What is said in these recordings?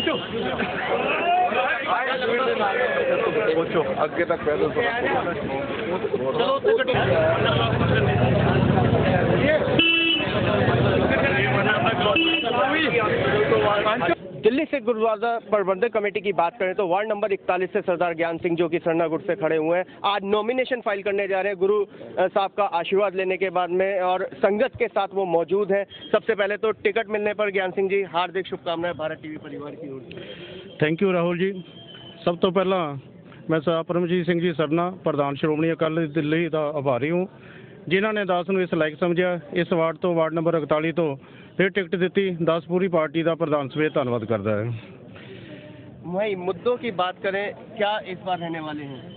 अंशु पूछो आगे तक पैदल चलो दिल्ली से गुरुद्वारा प्रबंधक कमेटी की बात करें तो वार्ड नंबर 41 से सरदार ज्ञान सिंह जो कि सरना गुट से खड़े हुए हैं आज नॉमिनेशन फाइल करने जा रहे हैं गुरु अ, साहब का आशीर्वाद लेने के बाद में और संगत के साथ वो मौजूद हैं सबसे पहले तो टिकट मिलने पर ज्ञान सिंह जी हार्दिक शुभकामनाएं भारत टीवी परिवार की ओर से ਥੈਂਕ ਯੂ ਰਾਹੁਲ ਜੀ ਸਭ ਤੋਂ ਪਹਿਲਾਂ ਮੈਂ ਸਰਦਾਰ ਪਰਮਜੀਤ ਸਿੰਘ ਜੀ ਸਰਨਾ ਪ੍ਰਧਾਨ ਸ਼੍ਰੋਮਣੀ ਅਕਾਲੀ ਦਲ ਦਿੱਲੀ ਦਾ ਆਭਾਰੀ ਹਾਂ ਜਿਨ੍ਹਾਂ ਨੇ ਦਾਸ ਨੂੰ ਇਸ ਲਾਇਕ ਸਮਝਿਆ ਇਸ ਵਾਰਡ ਤੋਂ ਵਾਰਡ ਨੰਬਰ 41 ਤੋਂ ਫਿਰ ਟਿਕਟ ਦਿੱਤੀ ਦਾਸ ਪੂਰੀ ਪਾਰਟੀ ਦਾ ਪ੍ਰਧਾਨ ਸਵੇਤ ਧੰਨਵਾਦ ਕਰਦਾ ਹੈ वही मुद्दों की बात करें क्या इस बार रहने वाले हैं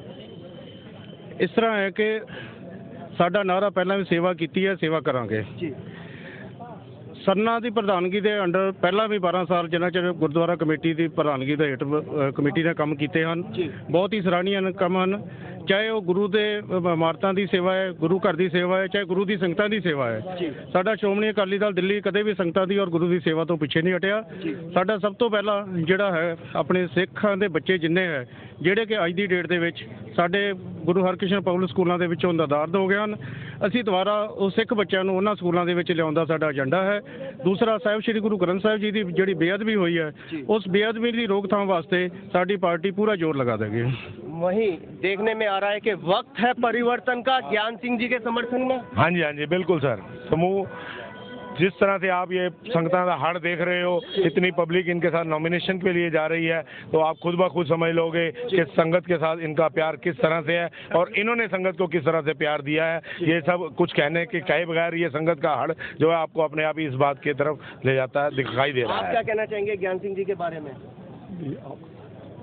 ਇਸ ਤਰ੍ਹਾਂ ਹੈ ਕਿ ਸਾਡਾ ਨਾਰਾ ਪਹਿਲਾਂ ਵੀ ਸੇਵਾ ਕੀਤੀ ਹੈ ਸੇਵਾ ਕਰਾਂਗੇ जी ਸਰਨਾ ਦੀ ਪ੍ਰਧਾਨਗੀ ਦੇ ਅੰਡਰ ਪਹਿਲਾਂ ਵੀ 12 ਸਾਲ ਜਿੰਨਾ ਚਿਰ ਗੁਰਦੁਆਰਾ ਕਮੇਟੀ ਦੀ ਪ੍ਰਧਾਨਗੀ ਦੇ ਹੇਠ ਅ, ਕਮੇਟੀ ਨੇ ਕੰਮ ਕੀਤੇ ਹਨ। ਬਹੁਤ ਹੀ ਸਰਾਹਨੀय ਕੰਮ ਹਨ। ਚਾਹੇ ਉਹ ਗੁਰੂ ਦੇ ਇਮਾਰਤਾਂ ਦੀ ਸੇਵਾ ਹੈ ਗੁਰੂ ਘਰ ਦੀ ਸੇਵਾ ਹੈ ਚਾਹੇ ਗੁਰੂ ਦੀ ਸੰਗਤਾਂ ਦੀ ਸੇਵਾ ਹੈ। ਸਾਡਾ ਸ਼੍ਰੋਮਣੀ ਅਕਾਲੀ ਦਲ ਦਿੱਲੀ ਕਦੇ ਵੀ ਸੰਗਤਾਂ ਦੀ ਔਰ ਗੁਰੂ ਦੀ ਸੇਵਾ ਤੋਂ ਪਿੱਛੇ ਨਹੀਂ ਹਟਿਆ। ਸਾਡਾ ਸਭ ਤੋਂ ਪਹਿਲਾਂ ਜਿਹੜਾ ਹੈ ਆਪਣੇ ਸਿੱਖਾਂ ਦੇ ਬੱਚੇ ਜਿੰਨੇ ਹੈ ਜਿਹੜੇ ਕਿ ਅੱਜ ਦੀ ਡੇਟ ਦੇ ਵਿੱਚ ਸਾਡੇ ਗੁਰੂ ਹਰਕ੍ਰਿਸ਼ਨ ਪਬਲਿਕ ਸਕੂਲਾਂ ਦੇ ਵਿੱਚੋਂ ਨਦਾਰਦ ਹੋ ਗਏ ਹਨ ਅਸੀਂ ਦੁਬਾਰਾ ਉਹ ਸਿੱਖ ਬੱਚਿਆਂ ਨੂੰ ਉਹਨਾਂ ਸਕੂਲਾਂ ਦੇ ਵਿੱਚ ਲਿਆਉਣ ਦਾ ਸਾਡਾ ਏਜੰਡਾ ਹੈ ਦੂਸਰਾ ਸਾਹਿਬ ਸ੍ਰੀ ਗੁਰੂ ਗ੍ਰੰਥ ਸਾਹਿਬ ਜੀ ਦੀ ਜਿਹੜੀ ਬੇਅਦਬੀ ਹੋਈ ਹੈ ਜੀ। ਉਸ ਬੇਅਦਬੀ ਦੀ ਰੋਕਥਾਮ ਵਾਸਤੇ ਸਾਡੀ ਪਾਰਟੀ ਪੂਰਾ ਜ਼ੋਰ ਲਗਾ ਦੇਗੀ वही देखने में आ रहा है कि वक्त है परिवर्तन का ज्ञान सिंह जी के समर्थन में हाँ जी हाँ जी बिल्कुल सर समूह जिस तरह से आप ये संगठन का हाड़ देख रहे हो इतनी पब्लिक इनके साथ नॉमिनेशन के लिए जा रही है तो आप खुद ब खुद समझ लोगे कि संगत के साथ इनका प्यार किस तरह से है और इन्होंने संगत को किस तरह से प्यार दिया है। ये सब कुछ कहने के कहे बगैर ये संगत का हड़ जो है आपको अपने आप ही इस बात की तरफ़ ले जाता है दिखाई दे रहा आप है। क्या कहना चाहेंगे ज्ञान सिंह जी के बारे में?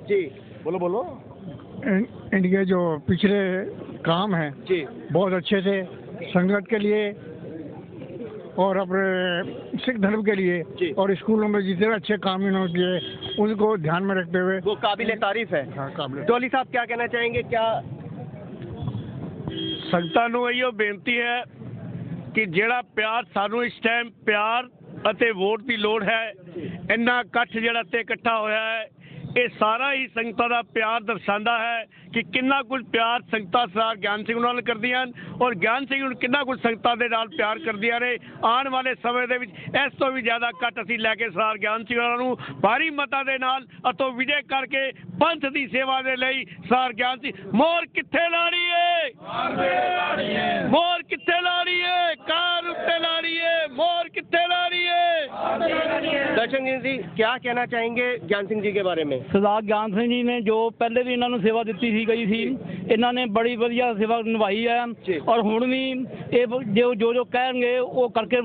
जी बोलो बोलो। इनके जो पिछले काम हैं जी। बहुत अच्छे से संगत के लिए और अपने सिख धर्म के जी। लिए और स्कूलों में जितने अच्छे काम इन्होंने किए उनको ध्यान में रखते हुए वो काबिल तारीफ है हाँ, काबिल डोली साहब क्या कहना चाहेंगे क्या ਸੰਗਤਾਂ ਨੂੰ ਇਹੋ ਬੇਨਤੀ ਹੈ ਕਿ ਜਿਹੜਾ ਪਿਆਰ ਸਾਨੂੰ ਇਸ ਟਾਈਮ ਪਿਆਰ ਅਤੇ ਵੋਟ ਦੀ ਲੋੜ ਹੈ ਇੰਨਾ ਇਕੱਠ ਜਿਹੜਾ ਤੇ ਇਕੱਠਾ ਹੋਇਆ ਹੈ ਇਹ ਸਾਰਾ ਹੀ ਸੰਗਤਾਂ ਦਾ ਪਿਆਰ ਦਰਸਾਉਂਦਾ ਹੈ ਕਿ ਕਿੰਨਾ ਕੁਝ ਪਿਆਰ ਸੰਗਤਾਂ ਸਰਦਾਰ ਗਿਆਨ ਸਿੰਘ ਨਾਲ ਕਰਦੀਆਂ ਹਨ ਔਰ ਗਿਆਨ ਸਿੰਘ ਨੂੰ ਕਿੰਨਾ ਕੁਝ ਸੰਗਤਾਂ ਦੇ ਨਾਲ ਪਿਆਰ ਕਰਦੀਆਂ ਨੇ। ਆਉਣ ਵਾਲੇ ਸਮੇਂ ਦੇ ਵਿੱਚ ਇਸ ਤੋਂ ਵੀ ਜ਼ਿਆਦਾ ਇਕੱਠ ਅਸੀਂ ਲੈ ਕੇ ਸਰਦਾਰ ਗਿਆਨ ਸਿੰਘ ਹੋਰਾਂ ਨੂੰ ਭਾਰੀ ਮਤਾਂ ਦੇ ਨਾਲ ਅਤੋਂ ਵਿਜੇ ਕਰਕੇ ਪੰਥ ਦੀ ਸੇਵਾ ਦੇ ਲਈ ਸਰਦਾਰ ਗਿਆਨ ਸਿੰਘ ਮੋਰ ਕਿੱਥੇ ਲਾੜੀ ਏ ਮੋਰ ਕਿੱਥੇ ਲਾੜੀ ਏ ਕਾਰ दर्शन जी क्या कहना चाहेंगे ज्ञान सिंह जी के बारे में ਸਰਦਾਰ ਗਿਆਨ ਸਿੰਘ ਜੀ ਨੇ ਜੋ ਪਹਿਲੇ ਵੀ ਇਹਨਾਂ ਨੂੰ ਸੇਵਾ ਦਿੱਤੀ ਸੀ ਗਈ ਸੀ ਇਹਨਾਂ ਨੇ ਬੜੀ ਵਧੀਆ ਸੇਵਾ ਨਿਭਾਈ ਹੈ ਜੀ। ਔਰ ਹੁਣ ਵੀ ਇਹ ਜੋ ਜੋ ਜੋ ਕਹਿਣਗੇ वो करके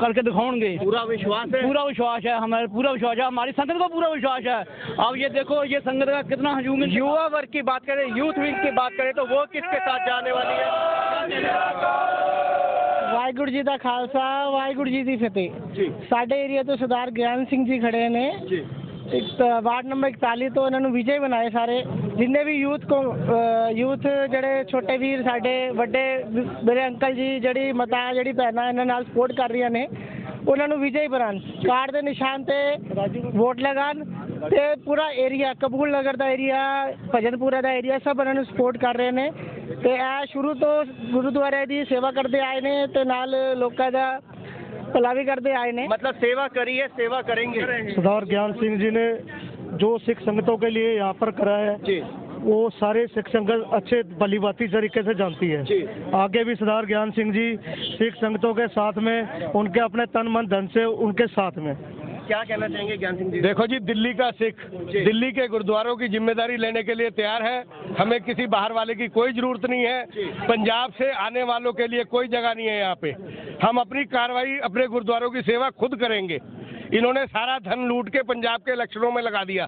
करके दिखाओगे पूरा विश्वास है पूरा विश्वास है हमारे पूरा विश्वास है हमारी संगत को पूरा विश्वास है अब ये देखो ये संगत का कितना हजूम है युवा वर्ग की बात करें यूथ विंग की बात करें तो वो किसके साथ जाने वाली है ਵਾਹਿਗੁਰੂ ਜੀ ਦਾ ਖਾਲਸਾ ਵਾਹਿਗੁਰੂ ਜੀ ਦੀ ਫਤਿਹ। ਜੀ। ਸਾਡੇ ਏਰੀਆ ਤੋਂ ਸਰਦਾਰ ਗਿਆਨ ਸਿੰਘ ਜੀ ਖੜੇ ਨੇ। ਜੀ। ਇੱਕ ਤਾਂ ਵਾਰਡ ਨੰਬਰ 41 ਤੋਂ ਇਹਨਾਂ ਨੂੰ ਵਿਜੇ ਬਣਾਏ ਸਾਰੇ। ਜਿੰਨੇ ਵੀ ਯੂਥ ਕੋ ਯੂਥ ਜਿਹੜੇ ਛੋਟੇ ਵੀਰ ਸਾਡੇ ਵੱਡੇ ਮੇਰੇ ਅੰਕਲ ਜੀ ਜਿਹੜੀ ਮਾਤਾ ਜਿਹੜੀ ਭੈਣਾਂ ਇਹਨਾਂ ਨਾਲ ਸਪੋਰਟ ਕਰ ਰਹੀਆਂ ਨੇ ਉਹਨਾਂ ਨੂੰ ਵਿਜੇ ਬਣਾਉਣ। ਕਾਰਡ ਦੇ ਨਿਸ਼ਾਨ ਤੇ ਵੋਟ ਲਗਾਉਣ। ਤੇ ਪੂਰਾ ਏਰੀਆ ਕਬੂਲ ਨਗਰ ਦਾ ਏਰੀਆ ਭਜਨਪੁਰਾ ਦਾ ਏਰੀਆ ਸਭ ਇਹਨਾਂ ਨੂੰ ਸਪੋਰਟ ਕਰ ਰਹੇ ਨੇ ਤੇ ਇਹ ਸ਼ੁਰੂ ਤੋਂ ਗੁਰਦੁਆਰੇ ਦੀ ਸੇਵਾ ਕਰਦੇ ਆਏ ਨੇ ਤੇ ਨਾਲ ਲੋਕਾਂ ਦਾ ਭਲਾ ਵੀ ਕਰਦੇ ਆਏ ਨੇ मतलब सेवा करिए सेवा करेंगे सरदार ज्ञान सिंह जी ने जो सिख संगतों के लिए यहाँ पर करा है जी वो सारे सिख संगत अच्छे भलीभांति तरीके से जानती है जी आगे भी सरदार ज्ञान सिंह जी सिख संगतों के साथ में उनके अपने तन मन धन से उनके साथ में क्या कहना चाहेंगे ज्ञान सिंह जी? देखो जी दिल्ली का सिख दिल्ली के गुरुद्वारों की ज़िम्मेदारी लेने के लिए तैयार है। हमें किसी बाहर वाले की कोई ज़रूरत नहीं है। पंजाब से आने वालों के लिए कोई जगह नहीं है यहाँ पे। हम अपनी कार्रवाई अपने गुरुद्वारों की सेवा खुद करेंगे। इन्होंने सारा धन लूट के पंजाब के इलेक्शनों में लगा दिया।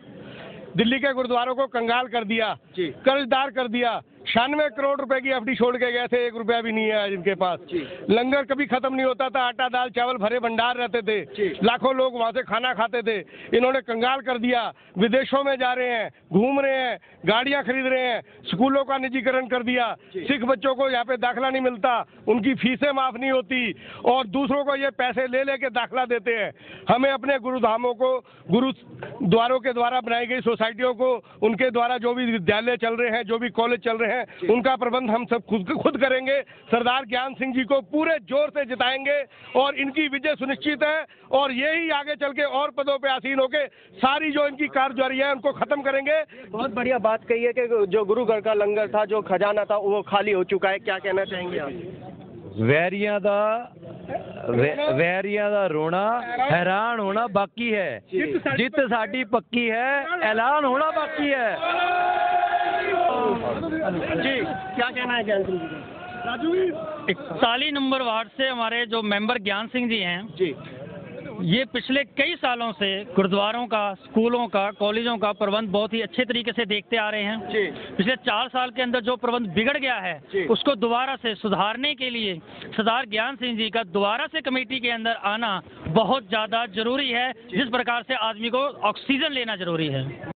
दिल्ली के गुरुद्वारों को कंगाल कर दिया। कर्जदार कर दिया। छियानवे करोड़ रुपए की एफडी छोड़ के गए थे एक रुपया भी नहीं है आज इनके पास। लंगर कभी खत्म नहीं होता था आटा दाल चावल भरे भंडार रहते थे। लाखों लोग वहाँ से खाना खाते थे। इन्होंने कंगाल कर दिया। विदेशों में जा रहे हैं घूम रहे हैं गाड़ियाँ खरीद रहे हैं स्कूलों का निजीकरण कर दिया। सिख बच्चों को यहाँ पे दाखिला नहीं मिलता उनकी फीसें माफ़ नहीं होती और दूसरों को ये पैसे ले लेके दाखिला देते हैं। हमें अपने गुरुधामों को गुरु द्वारों के द्वारा बनाई गई सोसाइटियों को उनके द्वारा जो भी विद्यालय चल रहे हैं जो भी कॉलेज चल रहे हैं उनका प्रबंध हम सब खुद खुद करेंगे सरदार ज्ञान सिंह जी को पूरे जोर से जिताएंगे और इनकी विजय सुनिश्चित है और यही आगे चल के और पदों पे आसीन होके सारी जो इनकी कारगुजारी है उनको खत्म करेंगे बहुत बढ़िया बात कही है कि जो गुरु घर का लंगर था जो खजाना था वो खाली हो चुका है क्या कहना चाहेंगे आप ਵੈਰੀਆਂ ਦਾ ਵੈ- ਵੈਰੀਆਂ ਦਾ ਰੋਣਾ ਹੈਰਾਨ ਹੋਣਾ ਬਾਕੀ ਹੈ ਜਿੱਤ ਸਾਡੀ ਪੱਕੀ ਹੈ ਐਲਾਨ ਹੋਣਾ ਬਾਕੀ ਹੈ जी क्या कहना है ज्ञान सिंह जी इकतालीस नंबर वार्ड से हमारे जो मेंबर ज्ञान सिंह जी हैं जी। ये पिछले कई सालों से गुरुद्वारों का स्कूलों का कॉलेजों का प्रबंध बहुत ही अच्छे तरीके से देखते आ रहे हैं। जी। पिछले चार साल के अंदर जो प्रबंध बिगड़ गया है उसको दोबारा से सुधारने के लिए सरदार ज्ञान सिंह जी का दोबारा से कमेटी के अंदर आना बहुत ज़्यादा ज़रूरी है जिस प्रकार से आदमी को ऑक्सीजन लेना ज़रूरी है।